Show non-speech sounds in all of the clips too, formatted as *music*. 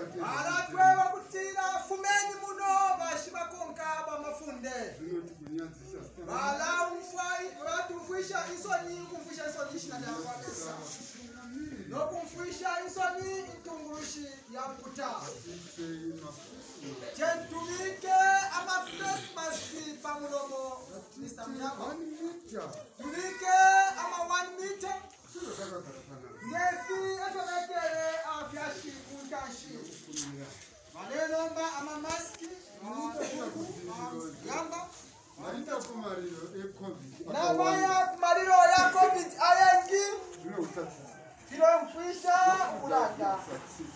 aratweva kutira fumeni muno vashi vakongaba mafunde valaufatufwisha isoni kufwisha isoni shinaaaesa nokufwisha isoni intungurushi ya mputa tentuvike amafrismasi pamulomo tuvike ama 1 mete nefi etovekele valeromba amamaski mutuuuyamba navaya kumariro ya covid ayengi tirofwisha ulanda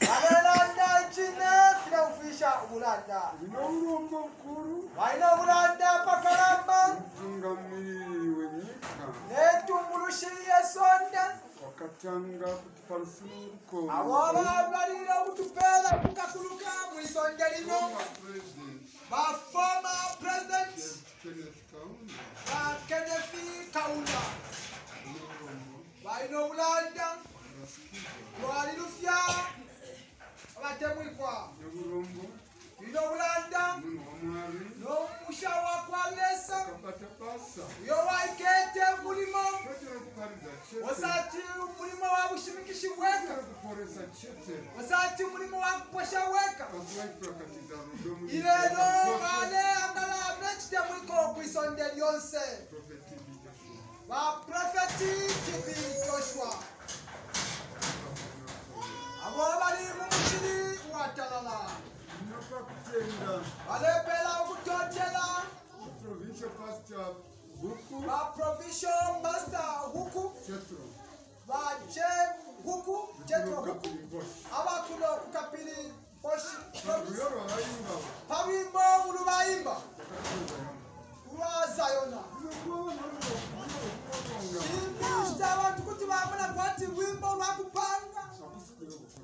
valelanda cine tirofwisha ulanda okukyanga palusuuko awabaabalira okutupeera ba former president ba kenefi kaunda balina obulanda lwali lufya abatemwikwa no nomushawa kwa lesa yowaikete mulimo osati mulimo wavushimikishi weka osati mulimo wakuposha weka ilelo vale angala vecitemwiko kuisonde lyonse vaprofeti tibi joshua avo vali mumushili watalala kutenda vanoepela kutotela uprovincia pastor huku vaprovincia master huku cetro vaje huku cetro huku avakuno kukapili boshi oyorovaimba pavimbo vunu vaimba wazayona imbo zita vantu kuti vamona kwati wimbo lwakupanga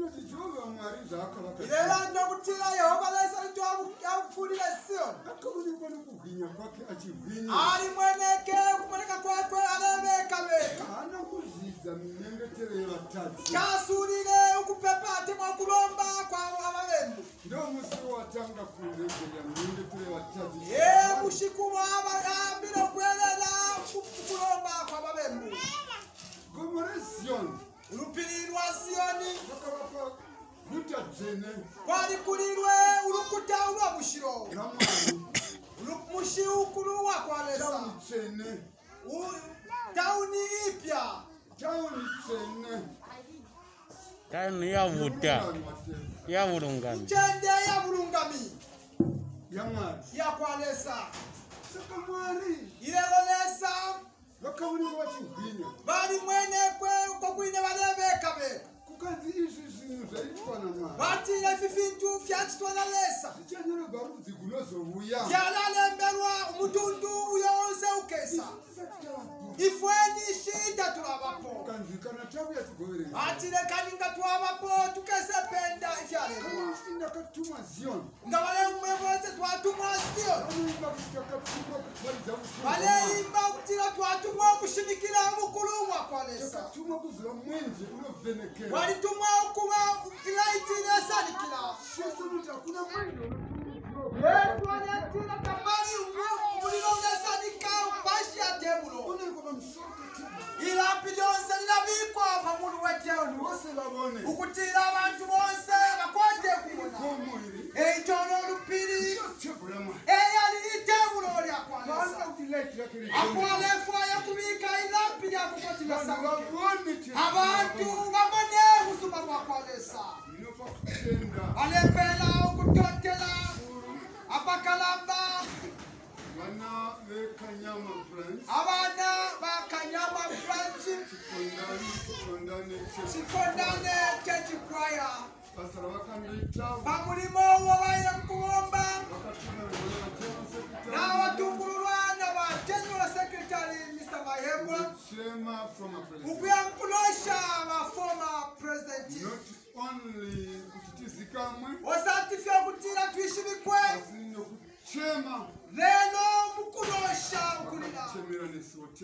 unozvijova mwari zvaakava irela ndokutira yehova laisaito yamupfurira sion akaonekwa nokuhwinya kwake achihwinya ari mweneke kuoneka kwakwe anaveka veka haana kuzvidza minyengetero yevatadzi tasurire ukupepate mwakuromba kwavava vendu ndomusi watanga kuregerera minyengetero yevatadzi e mushikuvo avayambire kuerera kuromba kwava vendu mutsvene kwari kuri rwe uri kutaurwa mushiro mushi ukuru wakwaresa mutsvene tauni ipya tauni tsvene tauni yavuta yavurungami tende yavurungami yamwari yakwaresa saka mwari irevonesa vakauringa vachigwinya vari mwenekwe kwokuine varevekaveka kukanzi izvi zvinhu zvaitwa namwari vati ivi vintu vyaitwa nalesa zvichanyorebva rudzi kunozouya vyalalemberwa mutundu uyo wose ugesa ifoenishinda tulavapo hatilekaninga twavapo tukesependa ialel nga valeumwe vose twatumwa sion valeimba kutila twatumwa okushimikila vukulu mwakwalesovalitumwa okuva ilaiti lesalikila yesu aletila kamali umwe umulilo ukutira abantu bonse bakwate kubona enjono olupiri babone bwakwalesa abana chifondanete chikwaya pamulimo wo vaile mkuvomba na watukululwana va general secretary mr mahebwa ukuya mkulosha va former president osatifya kutila tuishivikwe chema leno mukulosha ukulila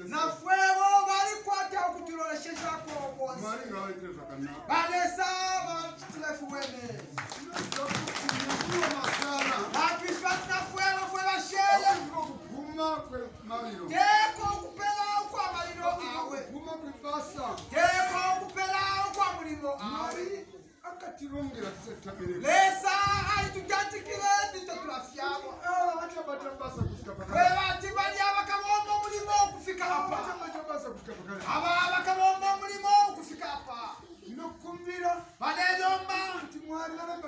na fwevo valikwata ukutilolesha chako bose valesa vachitila fuwene akiswa tina fwevo fwevashele teko kupela kwa malilo awe teko kupela kwa mulilo awe lesa alitutatikile ಎಲ್ಲರೂ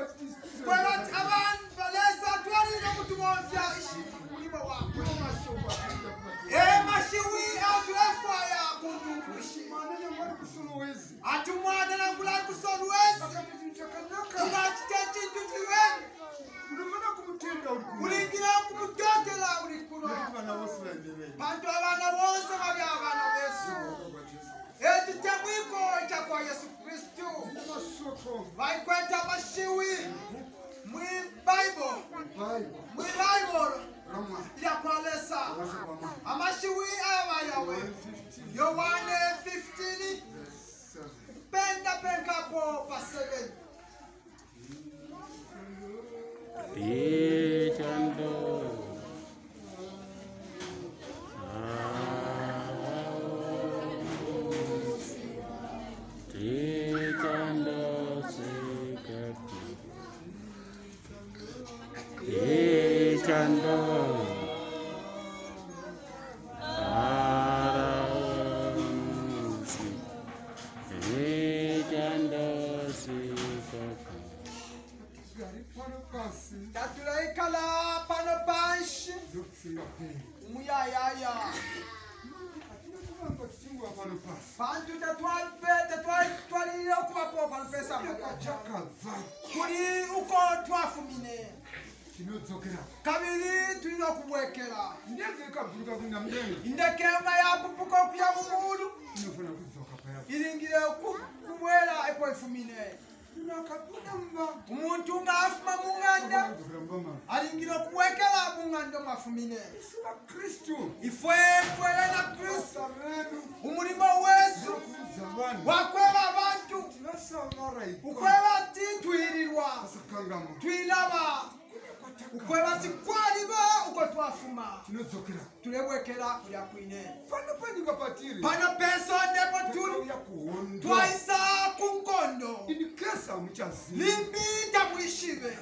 vaikweta vaxiwiiaaesa amaxiwi avayawe yoane 15 penda penkapo pa 7 muyayaya vantu tatwalilile ukuvapo panopesa kuli uko twafumine kavili tulilo kubwekela ndeke nga yakupuka kuya mumulu ilingile kubwela ekoifumine muntu ungaafuma munganda alingira kuwekela munganda mafumine ifeekwelela kristu umulimo wesu wakweva bantu ukweva ti twililwa twilaba ukweva zikwa kwafuma tinodzokera turewekera kuya kuine pano panyika patiri pano peso ndepo twaisa kungondo limbita kuishive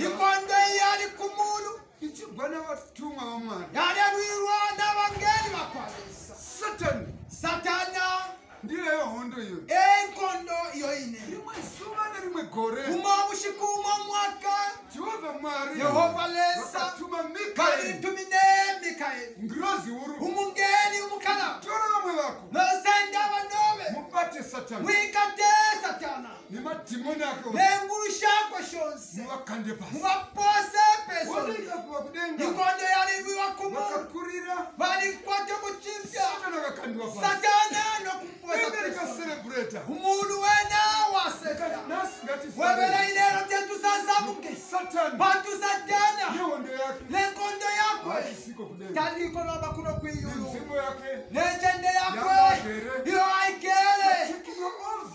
ikondo iyali kumulu ichigwana vatumwa vamwari yalerwirwa navangeli vakwalesa satani satana ndiyo yehondo iyo enkondo iyo ine rimwe zuva nerimwe gore umo vusiku jehovha lesa garitumine mikaeli ngirozi urum ukamate satana wikate satana nemadhimoni ako nenguru shako shonse muvakande pasi muvapose pesoikonde yaliviwa kumurukurira valikwate kuchivya satana nokumposa umunu wena wasetaweveleilelo tetu sazabuke bantu satana nenkondo yakwe taliko lwaba kuno kwiyulu nenjende yakwe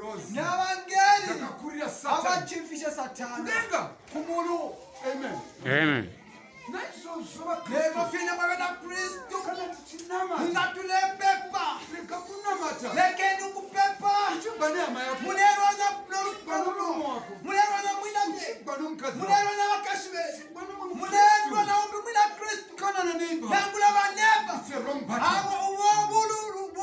neurosi navangeri akakurira avachimfisha satana kudenga kumunu amen amen naizvozvovaevofine mave na kristu ungatulepepa rega kunamata lekeni kupepa uchibva nehama yako munerwana norukanorumwako munerwana mwina uchibva nomukazi munerwana vakashi vei munerwana umbi mwina kristu kana naneighbor nangula vanepa avo uvovulu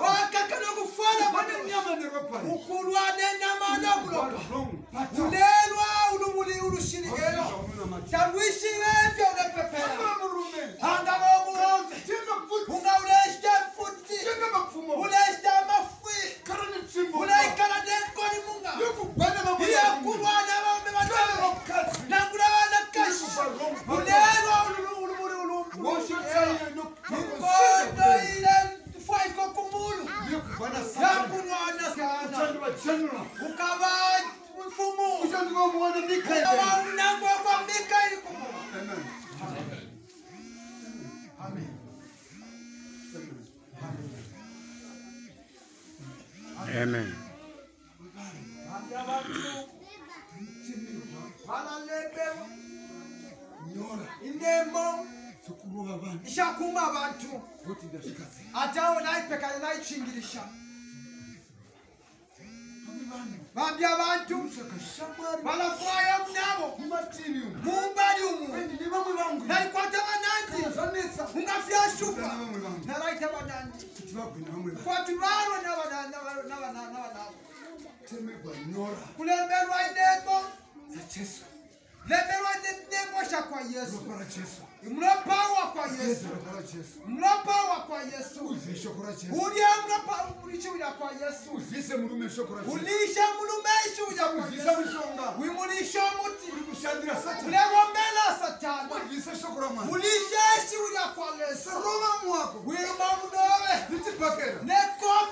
wakakanakufala ukulwa nenyama nobulogo ulelwa ulumuli ulushiligelo tambwishi vevyo unapepela handa vomuonze ungaulesite futi kurebewa nyora inembo zokurova vanhu ishakuma vantu atao naipekana naichingirisha vambia vantu vanafuraya munavo muumbari umu naikwata vanandi ungafya shuka naraita vanandi kwati varo navanavo kulemberwa inembo zachesu lemerwa nemosha kwa yesu mlopawa kwa yesu mlopawa kwa yesu uliye mlopawa kwa yesu uvise mulume shokora yesu ulisha mulume shokora yesu uvise mushonga wimulisha muti ulikushandira satana lewa mbela satana uvise shokora mwana ulisha shokora kwa yesu roma mwako wiruma mudobe ditipakera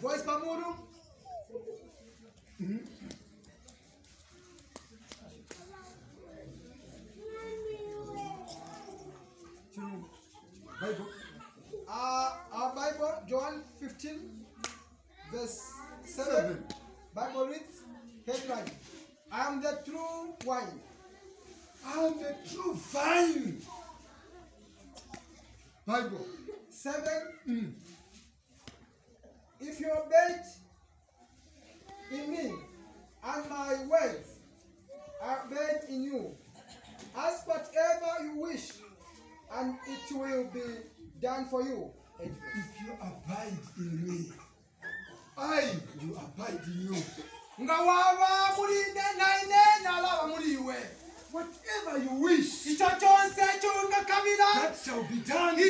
Voice para muro. Bible. Uh, our Bible, John 15, verse 7. Seven. Bible reads, headline, I am the true wine. I am the true vine. Bible. 7. Mm your faith in me and my words are made in you. Ask whatever you wish, and it will be done for you. if you abide in me, I will abide in you. Whatever you wish, that shall be done.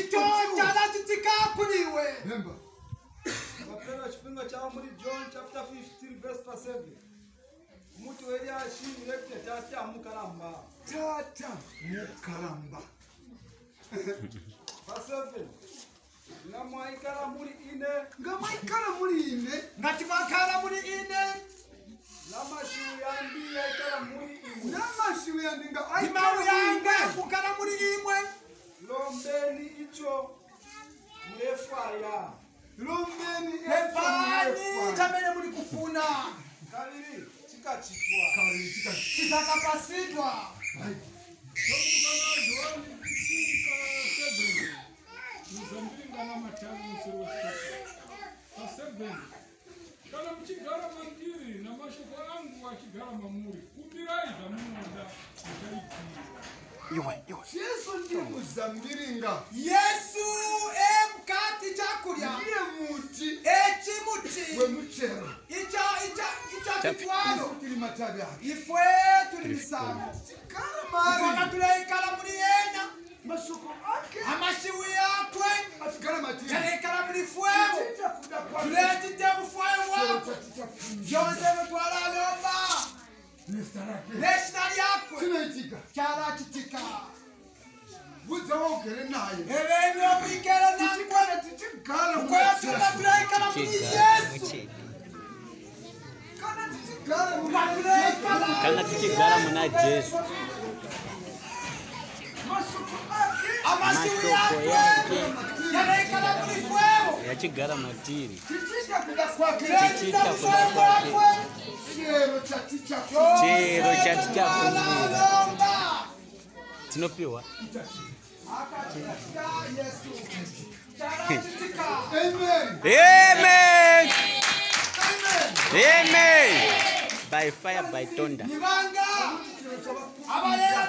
Remember, chitsamiro chavo muri john chapta 15 vesipa 7 muti weri ashimire kuti tata mukaramba tata mukaramba pa *laughs* 7 ngamwaikara muri ine ngamwaikara muri ine ngatimakara muri ine namashiu yandiyaikaramuri imwe kukara muri imwe lombeni icho mrefu aya nepanyika mene muri kufuna chisakapasidwa kana muchigara mandiri namashoko angu achigara mamuri kumirai zvamunoda ichaitiwa iwe iwe jesu ndimuzambiringa yes cara cara cara foi, ifwetulimisa ifwakatulei kalamuliyena amasiwiyatwe yaleikala mulifwewo ele naí, ele é meu brinquedo kyalacitika budza waugere naye evenyo kuikela a tichigala kwetula tuleikala muli yesu kana kana tichigara muna jesu mashoko yake yachigara matiri tichiita kuda kwake chiero chatichakumbira tinopiwa Amen. Amen. amen by fire by thunder abalera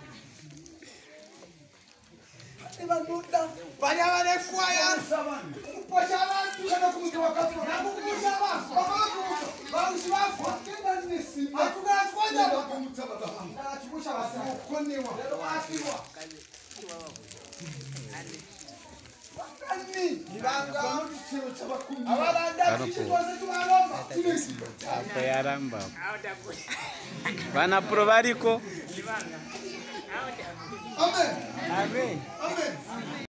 vese vanoda vaya vane fwaya kupasha vantu kana kumuti wakapfuka kupasha vantu vakapfuka vanhu vafa kenda nesi atuka atwanda vakamutsa baba vangu achikosha vasi kukonewa lero afiwa vanapuro variko Amen. Amen. Amen.